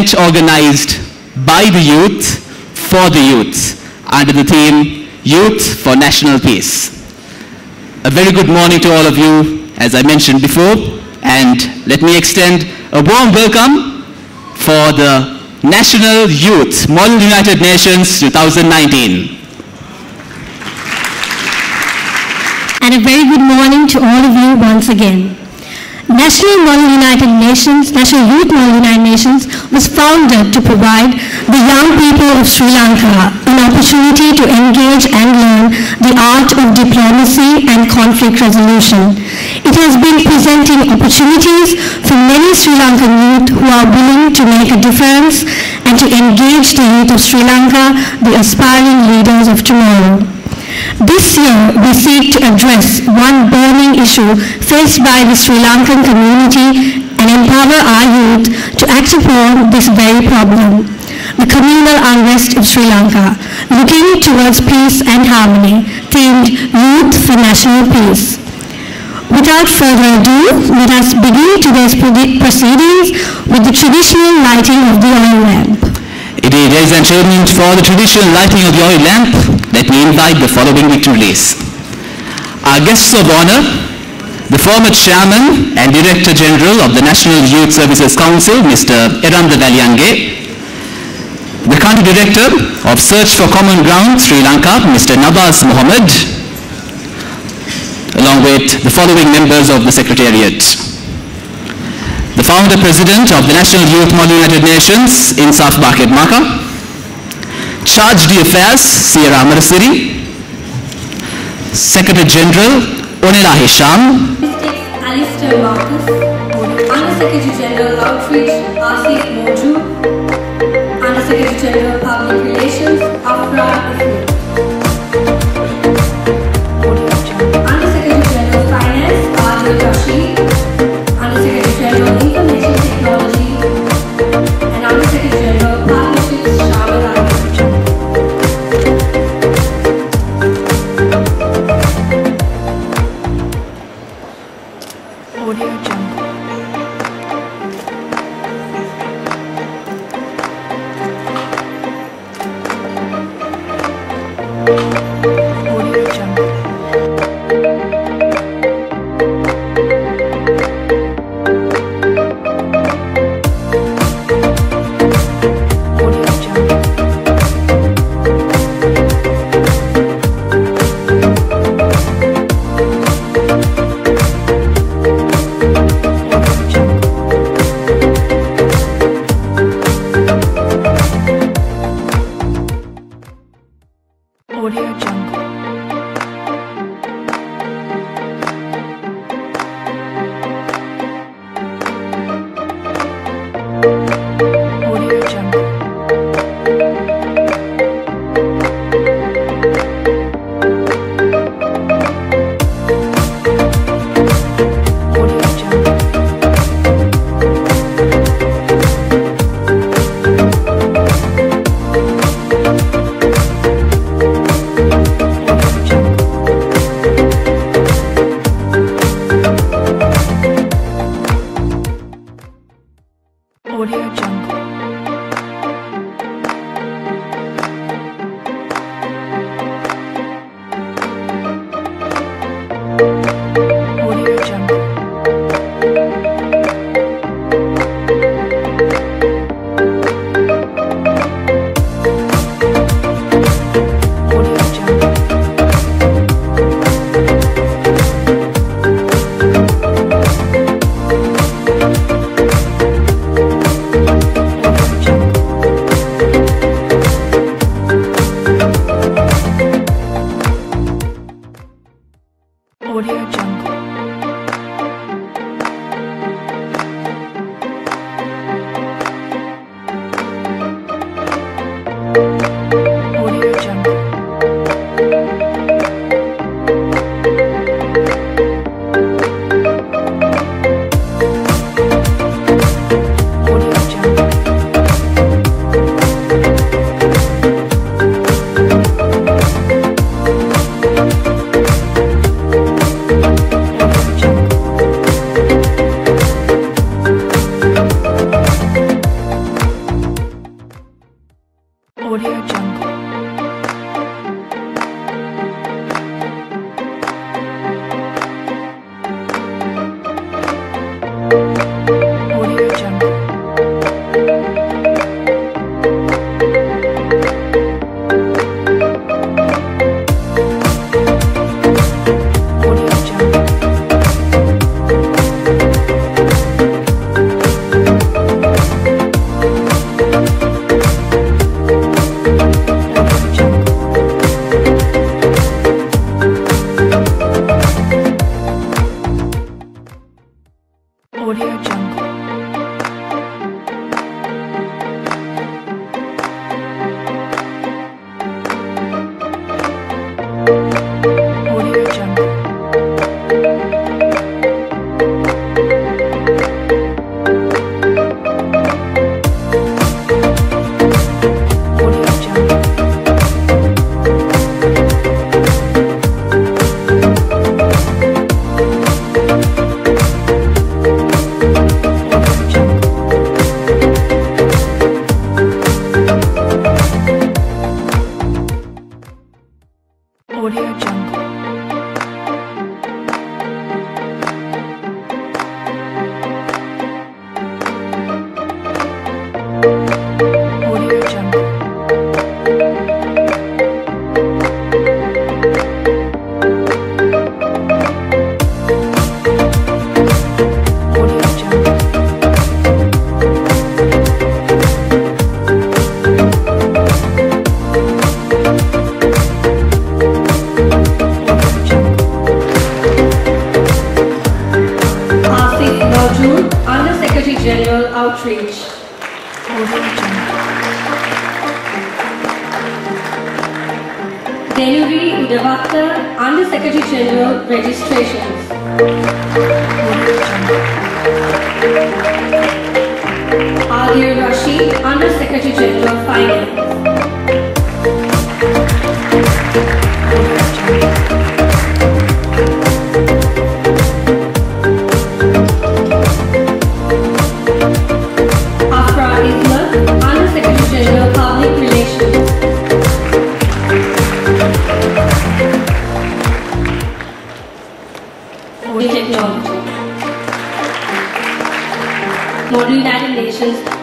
event organized by the youth for the youth under the theme Youth for National Peace. A very good morning to all of you, as I mentioned before, and let me extend a warm welcome for the National Youth Model United Nations 2019. and a very good morning to all of you once again. National Model United Nations, National Youth Model United Nations was founded to provide the young people of Sri Lanka an opportunity to engage and learn the art of diplomacy and conflict resolution. It has been presenting opportunities for many Sri Lankan youth who are willing to make a difference and to engage the youth of Sri Lanka, the aspiring leaders of tomorrow. This year, we seek to address one burning issue faced by the Sri Lankan community and empower our youth to act upon this very problem, the communal unrest of Sri Lanka, looking towards peace and harmony, themed Youth for National Peace. Without further ado, let us begin today's proceedings with the traditional lighting of the oil lamp. It is, ladies and gentlemen, for the traditional lighting of the oil lamp, let me invite the following dignitaries. Our guests of honor, the former chairman and director general of the National Youth Services Council, Mr. Eranda Weliange, the country director of Search for Common Ground, Sri Lanka, Mr. Nawaz Mohammed, along with the following members of the secretariat the founder president of the National Youth Model United Nations in South Market Maka, Charge d'Affaires Sierra Amarasiri, Secretary General Onela Hisham, Secretary General Outreach Asif Moju, Under Secretary General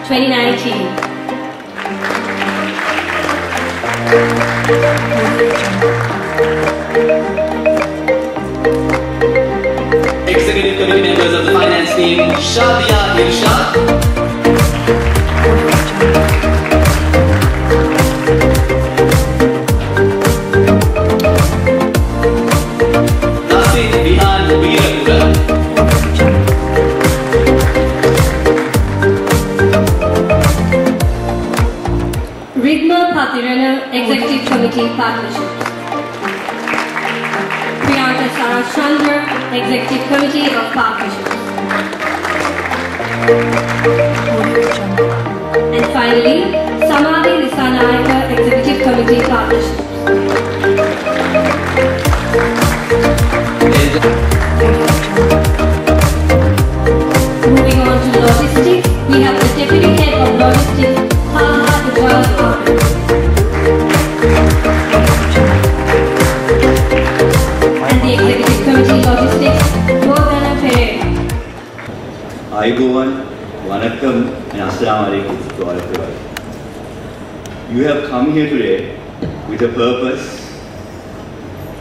2019. Ayubowan, Vanakkam, and to all of you. You have come here today with a purpose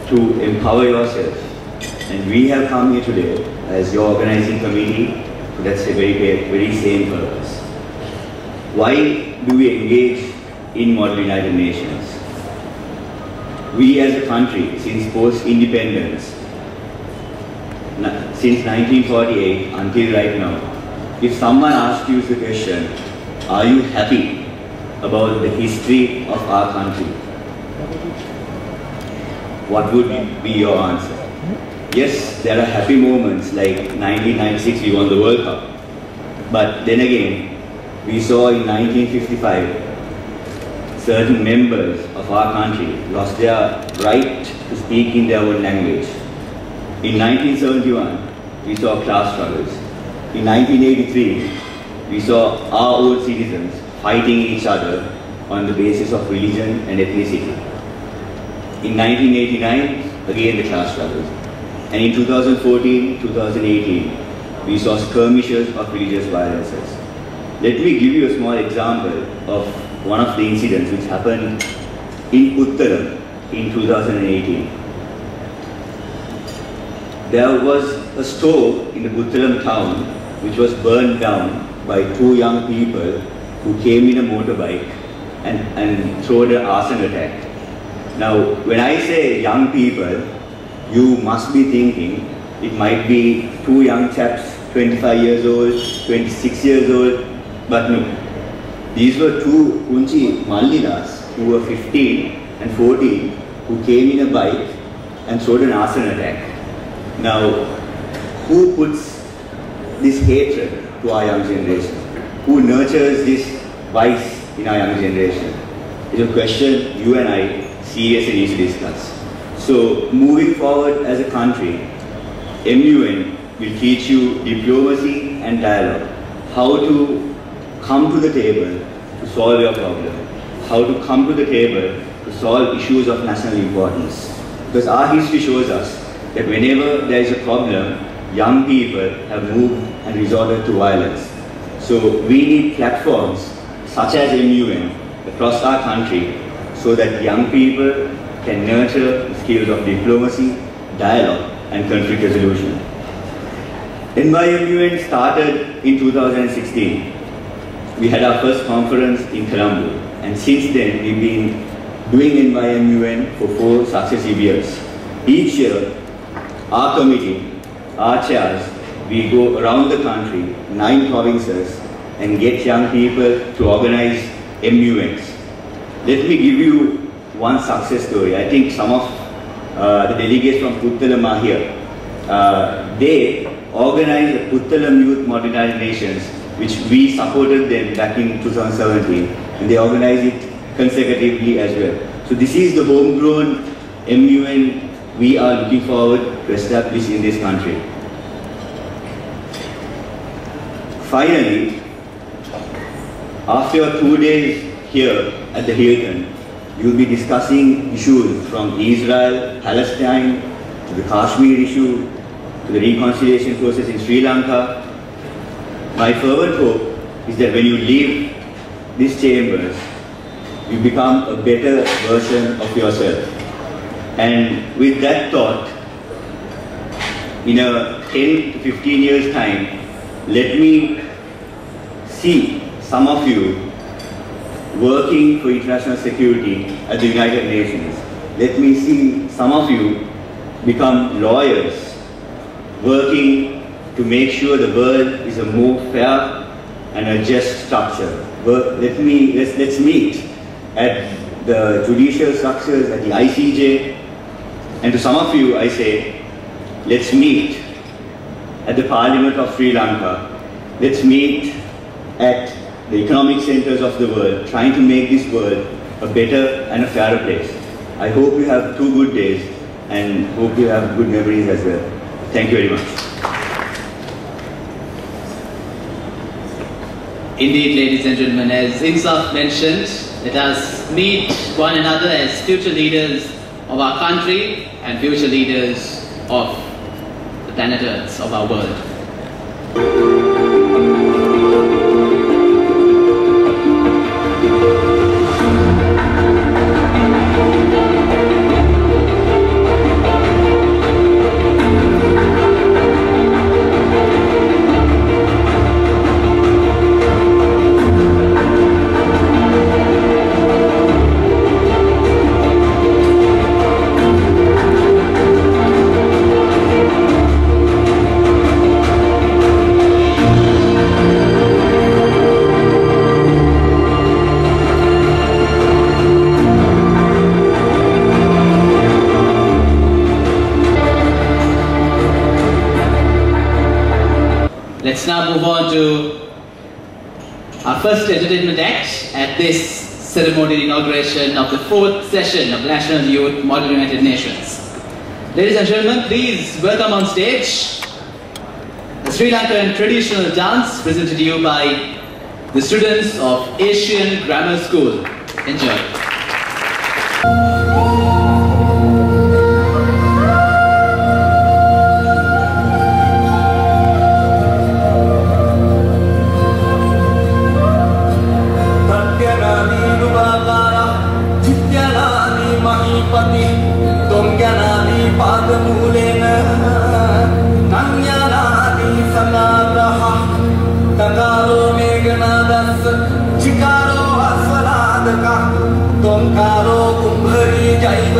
to empower yourself. And we have come here today as your organizing committee to that very, very same purpose. Why do we engage in Model United Nations? We as a country, since post-independence, since 1948 until right now, if someone asks you the question, are you happy about the history of our country? What would be your answer? Yes, there are happy moments like 1996 we won the World Cup. But then again, we saw in 1955 certain members of our country lost their right to speak in their own language. In 1971, we saw class struggles. In 1983, we saw our own citizens fighting each other on the basis of religion and ethnicity. In 1989, again the class struggles. And in 2014, 2018, we saw skirmishes of religious violences. Let me give you a small example of one of the incidents which happened in Uttaram in 2018. There was a store in the Uttaram town which was burned down by two young people who came in a motorbike and, and threw an arson attack. Now, when I say young people, you must be thinking it might be two young chaps, 25 years old, 26 years old, but no. These were two Kunchi Mallinas who were 15 and 14 who came in a bike and showed an arson attack. Now, who puts this hatred to our young generation? Who nurtures this vice in our young generation? It's a question you and I seriously need to discuss. So, moving forward as a country, MUN will teach you diplomacy and dialogue, how to come to the table to solve your problem, how to come to the table to solve issues of national importance. Because our history shows us that whenever there is a problem, young people have moved and resorted to violence. So we need platforms such as MUN across our country so that young people can nurture the skills of diplomacy, dialogue and conflict resolution. NYMUN started in 2016. We had our first conference in Colombo and since then we've been doing NYMUN for four successive years. Each year, our committee, our chairs, we go around the country, nine provinces, and get young people to organize MUNs. Let me give you one success story. I think some of uh, the delegates from Puttalam are here. Uh, they organized the Puttalam Youth Model United Nations, which we supported them back in 2017, and they organized it consecutively as well. So this is the homegrown MUN we are looking forward to establish in this country. Finally, after two days here at the Hilton, you will be discussing issues from Israel, Palestine, to the Kashmir issue, to the reconciliation process in Sri Lanka. My fervent hope is that when you leave these chambers, you become a better version of yourself. And with that thought, in a 10 to 15 years time, let me see some of you working for international security at the United Nations. Let me see some of you become lawyers working to make sure the world is a more fair and a just structure. Work, let me, let's, let's meet at the judicial structures at the ICJ. And to some of you, I say, let's meet at the Parliament of Sri Lanka. Let's meet at the economic centers of the world, trying to make this world a better and a fairer place. I hope you have two good days and hope you have good memories as well. Thank you very much. Indeed, ladies and gentlemen, as Insaf mentioned, let us meet one another as future leaders of our country and future leaders of planet of our world. First entertainment act at this ceremonial inauguration of the fourth session of National Youth Model United Nations. Ladies and gentlemen, please welcome on stage the Sri Lankan traditional dance presented to you by the students of Asian Grammar School. Enjoy. तकारो मेघनादस्य चिकारो अस्वनादकः त्वङ्कारो कुम्भरी जैव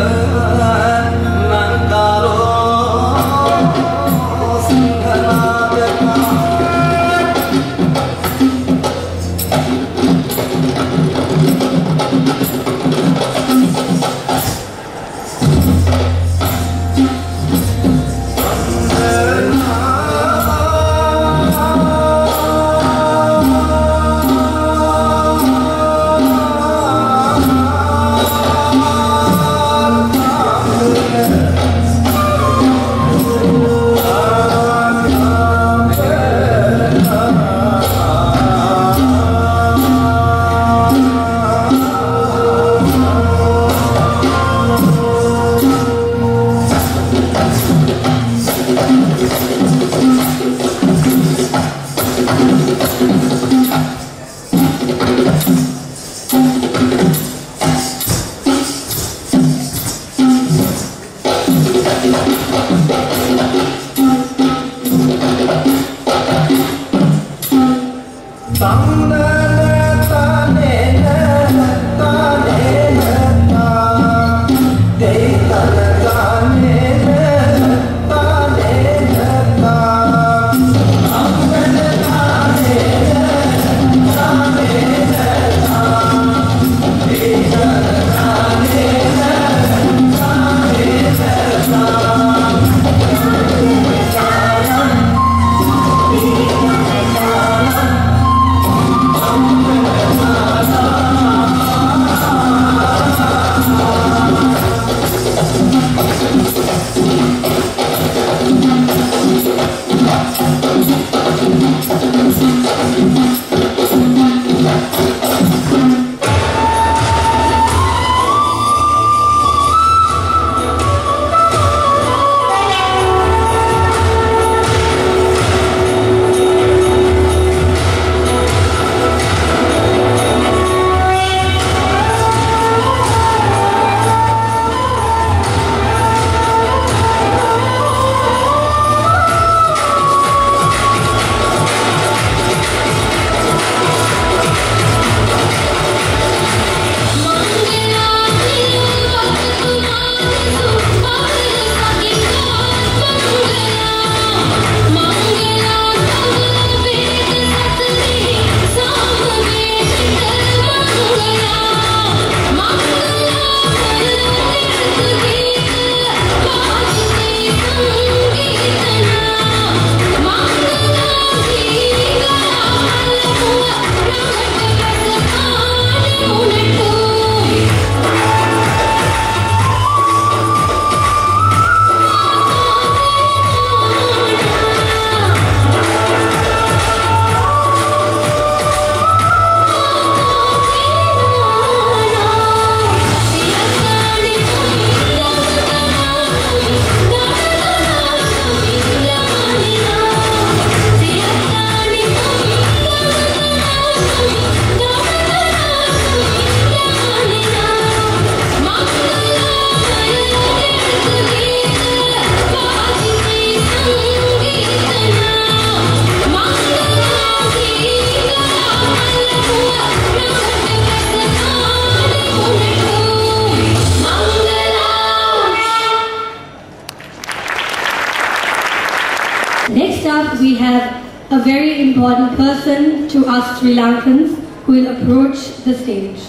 up, we have a very important person to us Sri Lankans who will approach the stage.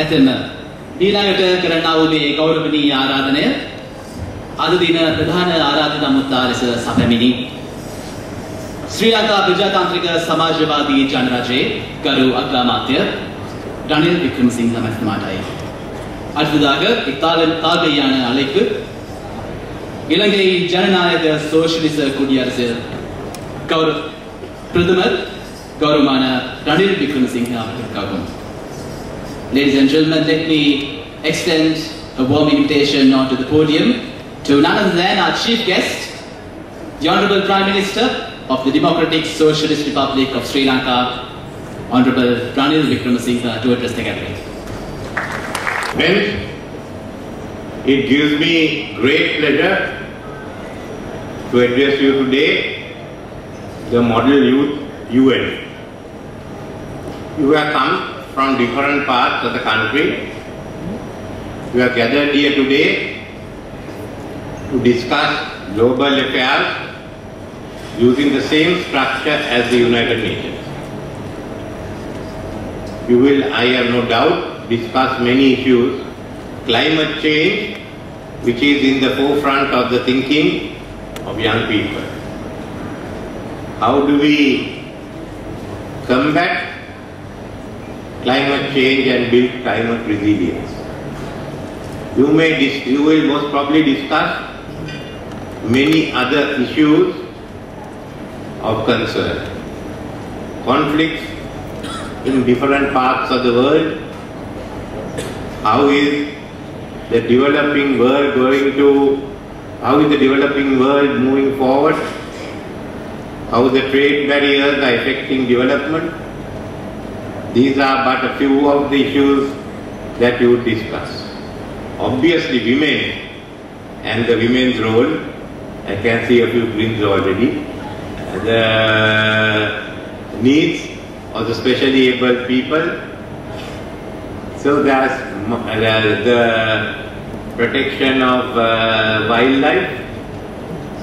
ඇතම ඊළඟට කරන්නා වූ මේ ගෞරවනීය ආරාධනය අද දින ප්‍රධාන ආරාධිත අමුත්තා ලෙස සැපමිනි ශ්‍රී ලංකා ප්‍රජාතාන්ත්‍රික සමාජවාදී ජනරජයේ ගරු අග්‍රාමාත්‍ය රනිල් වික්‍රමසිංහ මැතිතුමාටයි. අර්ධදාග ඉතාලි තාග යන අලෙක් இலங்கை ஜனநாயக சோசியலிச குடியரசு கௌரவ பிரதமர் கௌரவமான Ranil அவர்களுக்காகும் Ladies and gentlemen, let me extend a warm invitation onto the podium to none other than our chief guest, the Honorable Prime Minister of the Democratic Socialist Republic of Sri Lanka, Honorable Ranil Wickremesinghe, to address the gathering. Friends, it gives me great pleasure to address you today, the Model Youth UN. You have come from different parts of the country. You are gathered here today to discuss global affairs using the same structure as the United Nations. You will, I have no doubt, discuss many issues. Climate change, which is in the forefront of the thinking of young people. How do we combat climate change and build climate resilience? You may, dis- you will most probably discuss many other issues of concern. Conflicts in different parts of the world. How is the developing world going to, how is the developing world moving forward? How the trade barriers are affecting development? These are but a few of the issues that you would discuss. Obviously women and the women's role, I can see a few grins already, the needs of the specially able people. So uh, the protection of uh, wildlife.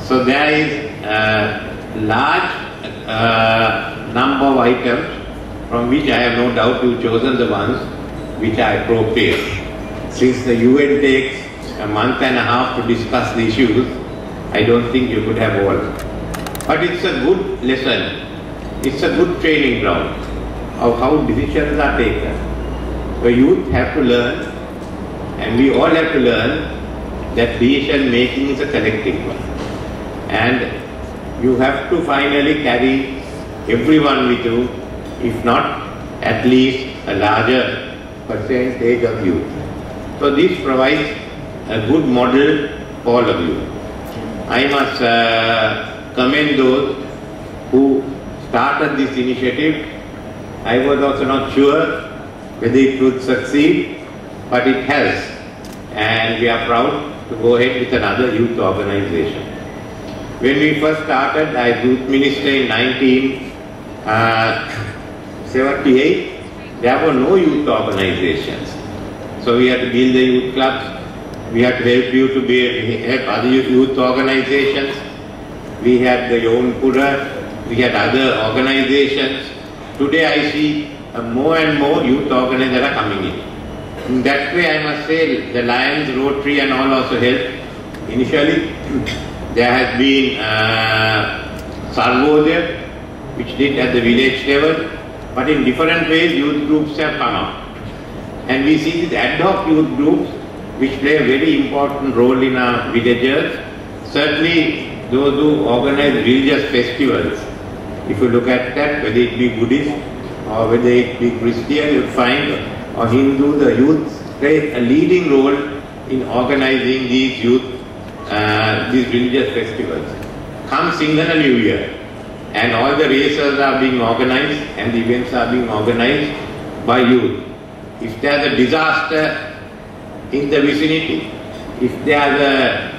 So there is a large uh, number of items from which I have no doubt you've chosen the ones which are appropriate. Since the UN takes a month and a half to discuss the issues, I don't think you could have all. But it's a good lesson. It's a good training ground of how decisions are taken. The youth have to learn, and we all have to learn, that decision making is a collective one. And you have to finally carry everyone with you, if not at least a larger percentage of you. So this provides a good model for all of you. I must uh, commend those who started this initiative. I was also not sure whether it would succeed, but it has. And we are proud to go ahead with another youth organization. When we first started as youth minister in 1978, there were no youth organizations. So we had to build the youth clubs. We had to help you to be, help other youth organizations. We had the Yonpura, we had other organizations. Today I see uh, more and more youth organizations are coming in. In that way I must say the Lions, Rotary and all also helped. Initially there has been uh, Sarvodaya which did at the village level but in different ways youth groups have come up. And we see these ad hoc youth groups which play a very important role in our villages. Certainly those who organize religious festivals, if you look at that, whether it be Buddhist or whether it be Christian, you find or Hindu, the youth play a leading role in organizing these youth, uh, these religious festivals. Come Sinhala New Year, and all the races are being organized and the events are being organized by youth. If there's a disaster in the vicinity, if there's a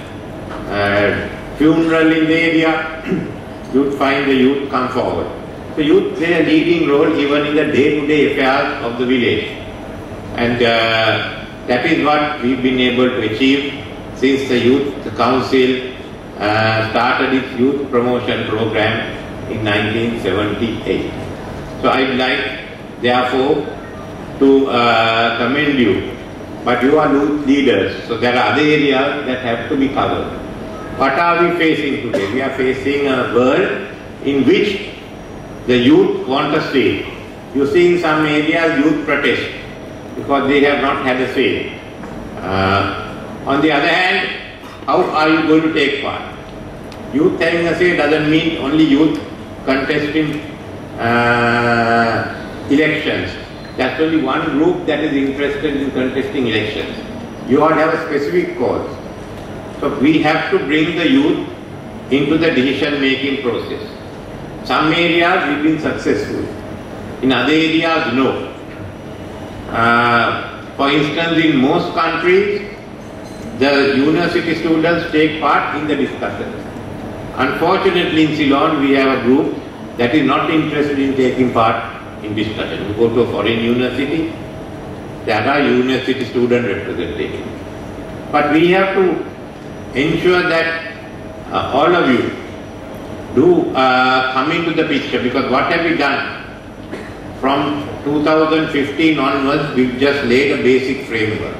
uh, funeral in the area, you'd find the youth come forward. So youth play a leading role even in the day-to-day affairs of the village. And uh, that is what we've been able to achieve since the Youth Council uh, started its youth promotion program in 1978. So I'd like, therefore, to uh, commend you. But you are youth leaders, so there are other areas that have to be covered. What are we facing today? We are facing a world in which the youth want a say. You see in some areas youth protest because they have not had a say. Uh, on the other hand, how are you going to take part? Youth having a say doesn't mean only youth contesting uh, elections. That's only one group that is interested in contesting elections. You all have a specific cause. So we have to bring the youth into the decision making process. Some areas we've been successful. In other areas, no. Uh, for instance, in most countries, the university students take part in the discussions. Unfortunately, in Ceylon, we have a group that is not interested in taking part in discussion. You go to a foreign university, there are university student representatives. But we have to ensure that uh, all of you do uh, come into the picture because what have we done? From 2015 onwards, we've just laid a basic framework.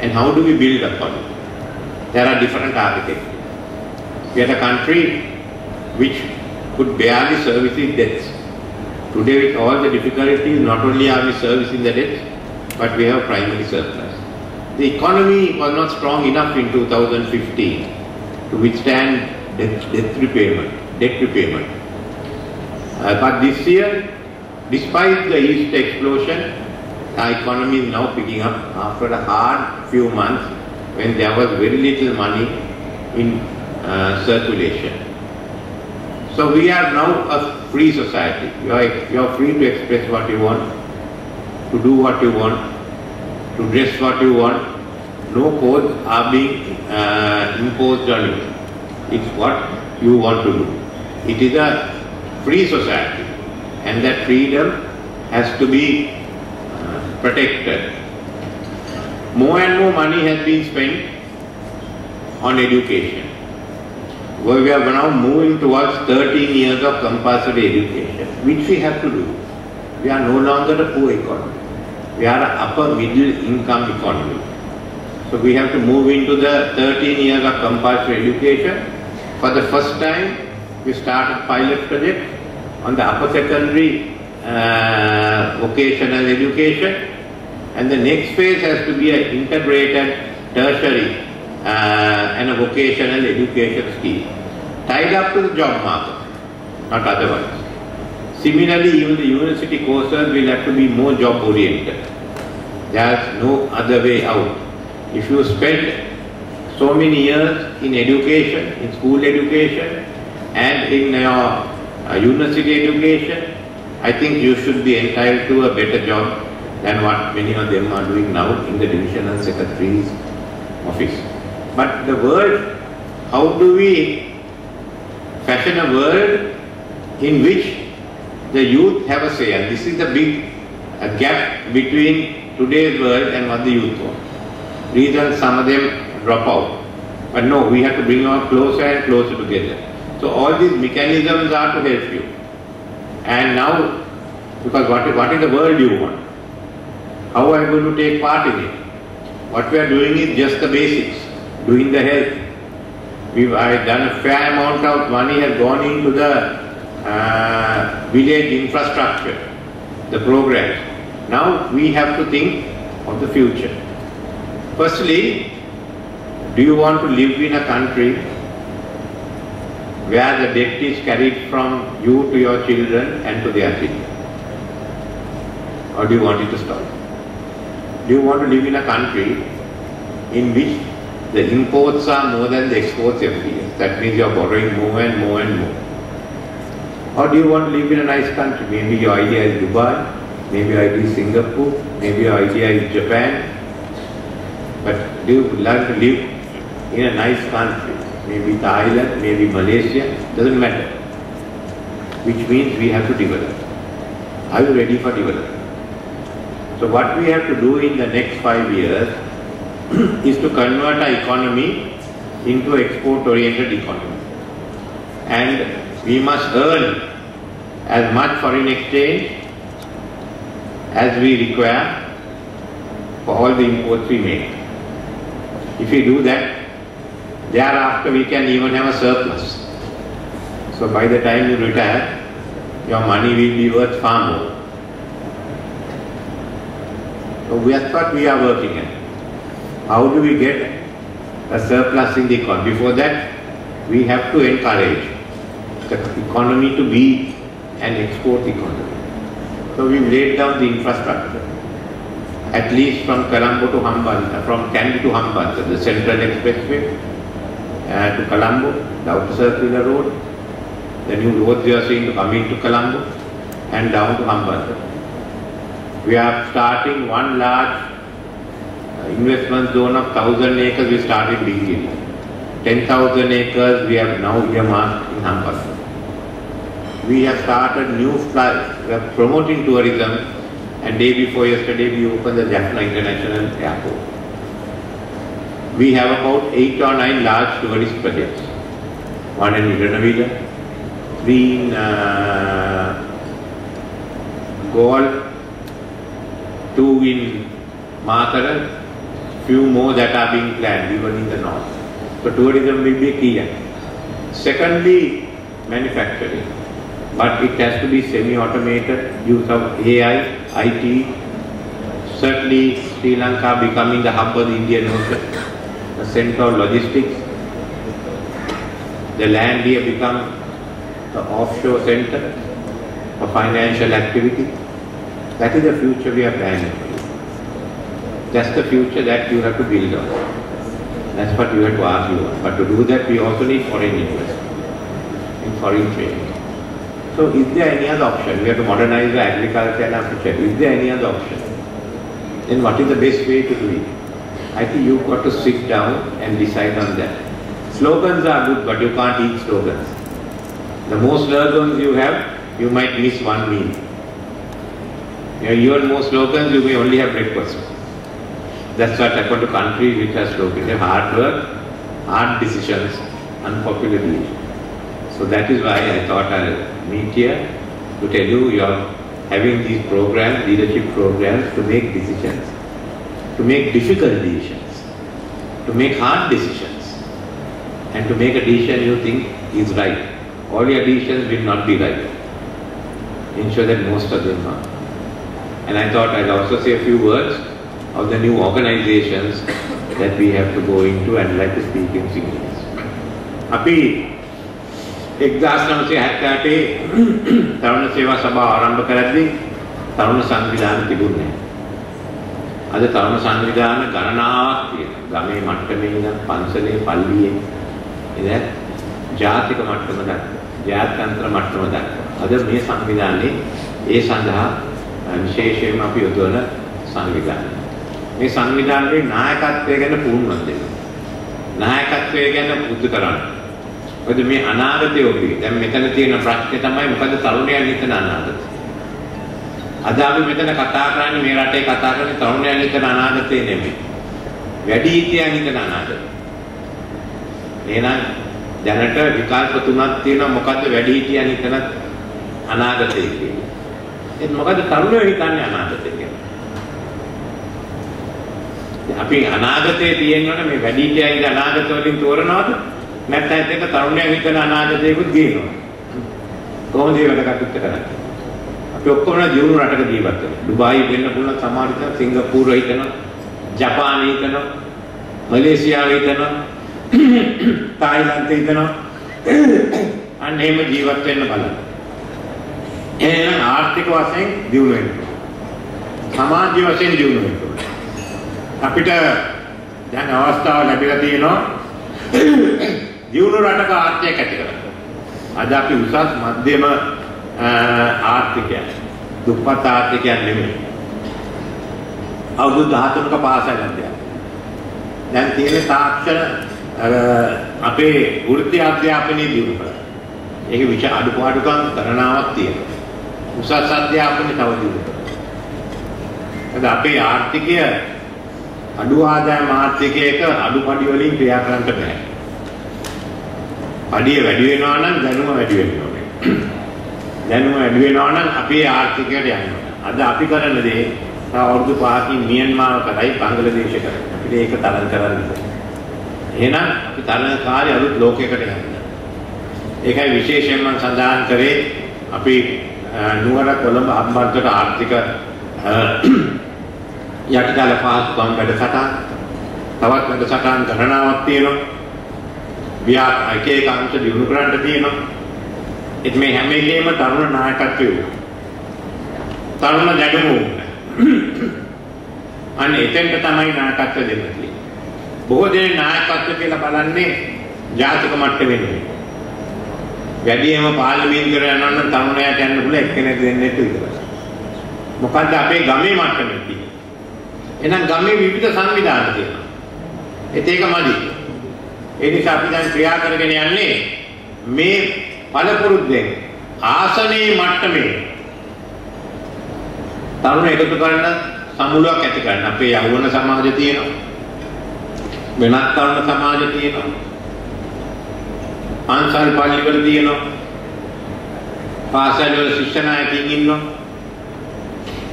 And how do we build upon it? There are different architectures. We had a country which could barely service its debts. Today with all the difficulties, not only are we servicing the debts, but we have primary surplus. The economy was not strong enough in 2015 to withstand debt, debt repayment, debt repayment. Uh, but this year, despite the East explosion, the economy is now picking up after a hard few months when there was very little money in uh, circulation. So we are now a free society. You are, you are free to express what you want, to do what you want, to dress what you want. No codes are being uh, imposed on you. It's what you want to do. It is a free society and that freedom has to be uh, protected. More and more money has been spent on education. Well, we are now moving towards 13 years of compulsory education, which we have to do. We are no longer a poor economy. We are an upper middle income economy. So we have to move into the 13 years of compulsory education. For the first time, we started pilot project on the upper secondary uh, vocational education. And the next phase has to be an integrated tertiary uh, and a vocational education scheme. Tied up to the job market, not otherwise. Similarly, even the university courses will have to be more job oriented. There's no other way out. If you spend so many years in education, in school education, and in your uh, university education, I think you should be entitled to a better job than what many of them are doing now in the divisional secretary's office. But the world, how do we fashion a world in which the youth have a say? And this is the big uh, gap between today's world and what the youth want. Reason some of them drop out. But no, we have to bring our closer and closer together. So all these mechanisms are to help you. And now, because what, what is the world you want? How are you going to take part in it? What we are doing is just the basics, doing the health. We've I done a fair amount of money has gone into the uh, village infrastructure, the programs. Now we have to think of the future. Firstly, do you want to live in a country where the debt is carried from you to your children and to their children? Or do you want it to stop? Do you want to live in a country in which the imports are more than the exports every year? That means you are borrowing more and more and more. Or do you want to live in a nice country? Maybe your idea is Dubai, maybe your idea is Singapore, maybe your idea is Japan. But do you learn to live in a nice country? Maybe Thailand, maybe Malaysia, doesn't matter. Which means we have to develop. Are you ready for development? So what we have to do in the next five years is to convert our economy into export-oriented economy. And we must earn as much foreign exchange as we require for all the imports we make. If we do that, thereafter we can even have a surplus. So by the time you retire, your money will be worth far more. So that's what we are working at. How do we get a surplus in the economy? Before that, we have to encourage the economy to be an export economy. So we've laid down the infrastructure. At least from Colombo to Hambantota, from Kandy to Hambantota, the Central Expressway uh, to Colombo, the Outer Circular Road, the new roads we are seeing coming to Colombo and down to Hambantota. We are starting one large uh, investment zone of 1000 acres we started BGL. 10,000 acres we have now earmarked in Hambantota. We have started new flights, we are promoting tourism and day before yesterday we opened the Jaffna International Airport. We have about 8 or 9 large tourist projects. One in Iranawila, three in uh, Galle, two in Matara, few more that are being planned even in the north. So tourism will be key. Secondly, manufacturing. But it has to be semi-automated, use of AI, IT. Certainly Sri Lanka becoming the hub of the Indian Ocean, the center of logistics. The land here become the offshore center for financial activity. That is the future we are planning. That's the future that you have to build on. That's what you have to argue on. But to do that, we also need foreign investment in foreign trade. So is there any other option? We have to modernize the agriculture and check. Is there any other option? Then what is the best way to do it? I think you've got to sit down and decide on that. Slogans are good, but you can't eat slogans. The more slogans you have, you might miss one meal. You know, even more slogans, you may only have breakfast. That's what happened to countries which have slogans. Hard work, hard decisions, unpopular decisions. So that is why I thought I'll meet here to tell you you're having these programs, leadership programs to make decisions, to make difficult decisions, to make hard decisions, and to make a decision you think is right. All your decisions will not be right. Ensure that most of them are. And I thought I'd also say a few words of the new organizations that we have to go into and like to speak in Sinhala. अपि एकदाश्रम से हत्या के तरुण सेवा सभा आरंभ कर අද තරුණ සංවිධාන ගණනාවක් තියෙනවා. ගමේ මට්ටමේ ඉඳන් පන්සලේ පල්ලියේ ඉඳන් ජාතික මට්ටම දක්වා, ජාත්‍යන්තර මට්ටම දක්වා. අද මේ සංවිධානයේ ඒ සඳහා විශේෂයෙන්ම අපි යොදවන සංවිධානය. මේ සංවිධානයේ නායකත්වය ගැන පුහුණුවක් දෙනවා. නායකත්වය ගැන පුරුදු කරන්නේ මොකද මේ අනාගතය ඔබේ. දැන් මෙතන තියෙන ප්‍රශ්නේ තමයි මොකද තරුණයන් හිතන අනාගතය. අද අපි මෙතන කතා කරන්නේ මේ රටේ කතා කරන්නේ තරුණයන් හිතන අනාගතේ නෙමෙයි. වැඩිහිටියන් හිතන අනාගතය. එහෙනම් දැනට විකල්ප තුනක් තියෙනවා මොකද්ද වැඩිහිටියන් හිතන අනාගතය කියන්නේ. ඒ මොකද තරුණයෝ හිතන්නේ අනාගතය කියන්නේ. අපි අනාගතයේ තියෙනවනේ මේ වැඩිහිටියන්ගේ අනාගත වලින් තෝරනවද? නැත්නම් ඒක තරුණයන් හිතන අනාගතයකුත් ගේනවා. කොහොමද ඒ වැඩ කටයුත්ත කරන්නේ? අපි ඔක්කොම ජීවුන රටක ජීවත් වෙනවා. ඩුබායි වෙන්න පුළුවන් සමහර විට සිංගප්පූරු හිතනවා, ජපානය හිතනවා, මලේසියාව හිතනවා, තායිලන්තය හිතනවා. අන්න එහෙම ජීවත් වෙන්න බලන්න. එහෙනම් ආර්ථික වශයෙන් දියුණු වෙන්න. සමාජ වශයෙන් දියුණු වෙන්න. අපිට දැන් අවස්ථාව ලැබිලා තියෙනවා දියුණු රටක ආර්ථිකයක් ඇති කරගන්න. අද අපි උසස් මධ්‍යම ආර්ථිකයක් දුප්පත් ආර්ථිකයක් නෙමෙයි. අවුරුදු 13ක පාසල් යනවා. දැන් තියෙන තාක්ෂණ අපේ වෘත්ති අධ්‍යාපනයේ දියුණු කරා. ඒක විච අඩුපාඩුකම් ගණනාවක් තියෙනවා. උසස් අධ්‍යාපනයේ තව දියුණු කරා. අපේ ආර්ථිකය අඩු ආදායම් ආර්ථිකයක අඩුපඩි වලින් ක්‍රියා කරන්න බෑ. පඩිය වැඩි වෙනවා නම් දැනුම වැඩි වෙන්න ඕනේ. දැනුම වැඩි වෙනවා නම් අපේ ආර්ථිකයට යන්න ඕනේ. අද අපි කරන දේ තව අවුරුදු 5කින් මියන්මාර් කරයි බංග්ලාදේශ කරයි. අපිට ඒක තරම් කරන්න බැහැ. එහෙනම් අපි තරණකාරී අලුත් ලෝකයකට යන්න. ඒකයි විශේෂයෙන්ම සඳහන් කරේ අපි නුවර කොළඹ හම්බන්තොට ආර්ථික යටිතල පහසුකම් වැඩසටහන් තවත් වැඩසටහන් ගණනාවක් තියෙනවා. ව්‍යා එක එක අංශ දිනු කරන්න තියෙනවා. ඒත් මේ හැම එකේම තරුණ නායකත්වය තරුණ දැනුම අන්න එතෙන්ට තමයි නායකත්ව දෙන්න තියෙන්නේ. බොහෝ දෙනෙක් නායකත්ව කියලා බලන්නේ ජාතික මට්ටමේ නෙවෙයි. වැඩිම පාර්ලිමේන්තුවට යනවා නම් තරුණයාට යන්න පුළුවන් එක්කෙනෙක් දෙන්නෙක් විතරයි. මොකද්ද අපේ ගමේ මට්ටමේ තියෙන්නේ. එහෙනම් ගමේ විවිධ සංවිධාන තියෙනවා. ඒත් ඒක මදි. ඒ නිසා අපි දැන් ක්‍රියා කරගෙන යන්නේ මේ පළපුරුද්දෙන් ආසනයේ මට්ටමේ තරුණ එකතු කරන සමුළුවක් ඇති කරන්න. අපේ යෞවන සමාජය තියෙනවා. වෙනත් තරුණ සමාජ තියෙනවා. පන්සල් පල්ලිවල තියෙනවා. පාසල් වල ශිෂ්‍ය නායකයින් ඉන්නවා.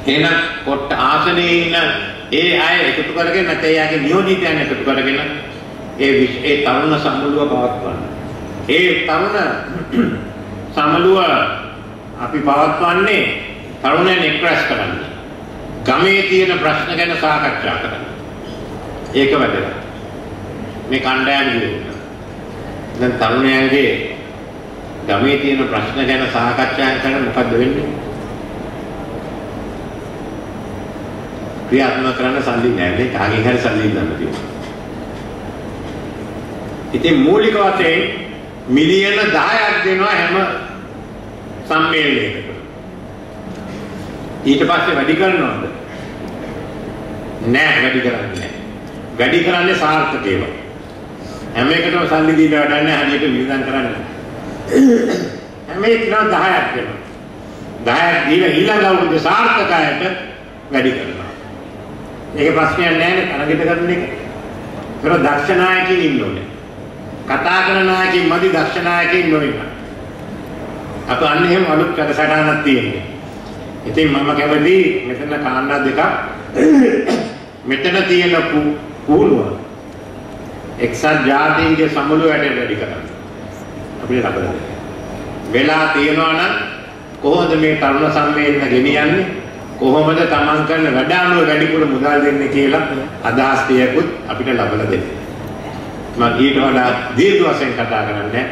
එහෙනම් කොට ආසනයේ ඉන්න ඒ අය එකතු කරගෙන නැත්නම් එයාගේ නියෝජිතයන් එකතු කරගෙන ඒ ඒ තරුණ සමුළුව පවත්වන්න. ඒ තරුණ සමුළුව අපි පවත්වන්නේ තරුණයන් එක්රැස් කරන්න. ගමේ තියෙන ප්‍රශ්න ගැන සාකච්ඡා කරන්න. ඒක වැදගත්. මේ කණ්ඩායම ජීවිතය. දැන් තරුණයන්ගේ ගමේ තියෙන ප්‍රශ්න ගැන සාකච්ඡා කරන මොකද්ද වෙන්නේ? ක්‍රියාත්මක කරන්න සල්ලි නැහැ නේ කාගෙන් හරි සල්ලි ගන්න තියෙනවා. ඉතින් මූලික වශයෙන් මිලියන 10ක් දෙනවා හැම සම්මේලනයකට. ඊට පස්සේ වැඩි කරනවද? නෑ වැඩි කරන්නේ නෑ. වැඩි කරන්නේ සාර්ථක ඒවා. හැම එකටම සල්ලි දීලා වැඩක් නෑ හරියට වියදම් කරන්නේ. හැම එකටම 10ක් දෙනවා. 10ක් දීලා ඊළඟ අවුරුද්ද සාර්ථක අයට වැඩි කරනවා. ඒක ප්‍රශ්නයක් නෑනේ තරගෙට කරන එක. ඒක දක්ෂ නායකයින් ඉන්න ඕනේ. කතා කරන නායකයින් මදි දක්ෂ නායකයින් නොවෙන්න. අප අන්න එහෙම අලුත් වැඩසටහනක් තියෙනවා. ඉතින් මම කැමති මෙතන කාණ්ඩා දෙකක් මෙතන තියෙන පුහුණුව එක්සත් ජාතීන්ගේ සමුළු වැඩ වැඩි කරන්න. අපිට ලබලා දෙන්න. වෙලා තියෙනවා නම් කොහොමද මේ තරුණ සම්මේලන ගෙනියන්නේ? කොහොමද තමන් කරන වැඩ අනුව වැඩිපුර මුදල් දෙන්නේ කියලා අදහස් තියකුත් අපිට ලබලා දෙන්න. මම ඊට වඩා දීර්ඝ වශයෙන් කතා කරන්නේ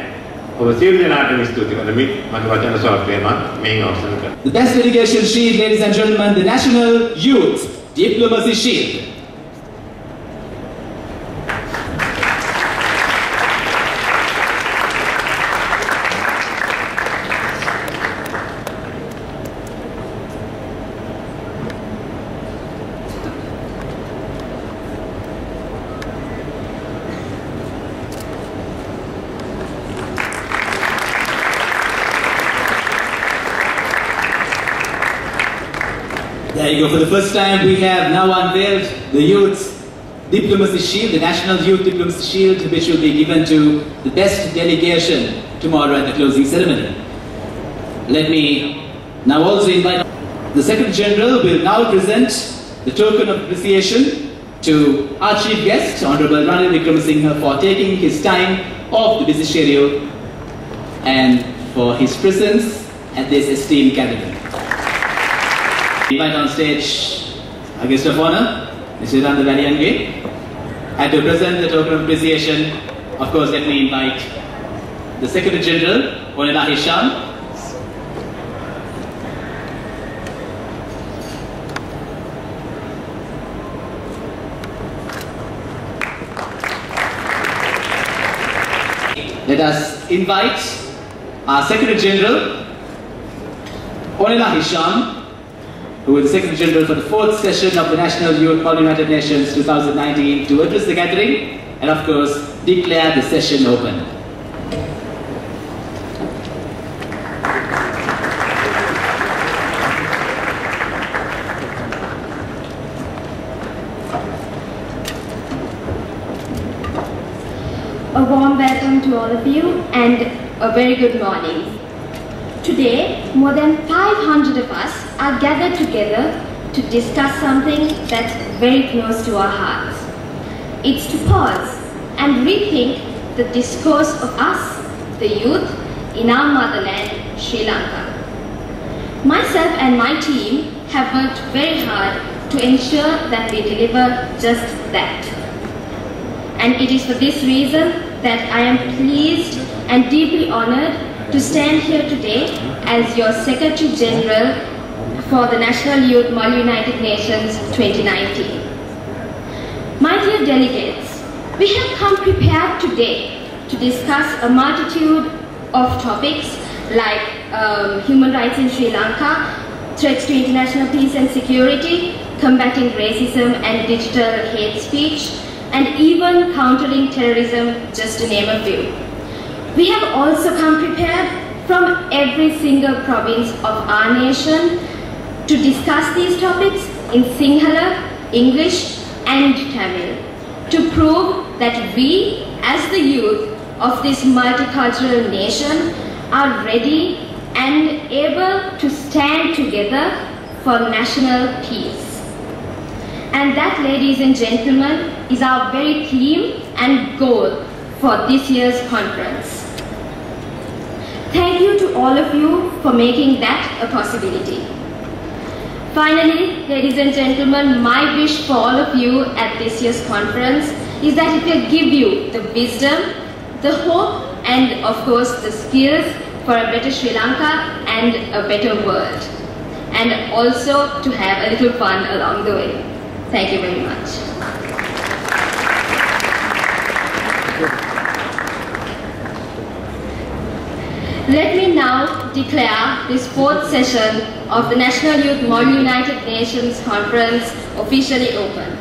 ඔබ සියලු දෙනාටම ස්තුති කරමි. මගේ වචන සෝත්‍රය මම මේන් අවසන් කරනවා. The best delegation shield, ladies and gentlemen, the National Youth Diplomacy Shield. There you go. For the first time, we have now unveiled the Youth Diplomacy Shield, the National Youth Diplomacy Shield, which will be given to the best delegation tomorrow at the closing ceremony. Let me now also invite the Secretary General will now present the token of appreciation to our chief guest, Honorable Ranil Wickremesinghe, for taking his time off the busy schedule and for his presence at this esteemed gathering. Invite on stage our guest of honor, Mr. Randa Weliange. And to present the token of appreciation, of course, let me invite the Secretary General, Onela Hisham. Let us invite our Secretary General, Onela Hisham, who is the Secretary General for the fourth session of the National Youth Model United Nations 2019 to address the gathering and of course declare the session open. A warm welcome to all of you and a very good morning. Today, more than 500 of us are gathered together to discuss something that's very close to our hearts. It's to pause and rethink the discourse of us, the youth, in our motherland, Sri Lanka. Myself and my team have worked very hard to ensure that we deliver just that. And it is for this reason that I am pleased and deeply honored to stand here today as your Secretary General for the National Youth Model United Nations 2019. My dear delegates, we have come prepared today to discuss a multitude of topics like um, human rights in Sri Lanka, threats to international peace and security, combating racism and digital hate speech, and even countering terrorism, just to name a few. We have also come prepared from every single province of our nation to discuss these topics in Sinhala, English, and Tamil to prove that we, as the youth of this multicultural nation, are ready and able to stand together for national peace. And that, ladies and gentlemen, is our very theme and goal for this year's conference. Thank you to all of you for making that a possibility. Finally, ladies and gentlemen, my wish for all of you at this year's conference is that it will give you the wisdom, the hope, and of course the skills for a better Sri Lanka and a better world. And also to have a little fun along the way. Thank you very much. Let me now declare this fourth session of the National Youth Model United Nations Conference officially open.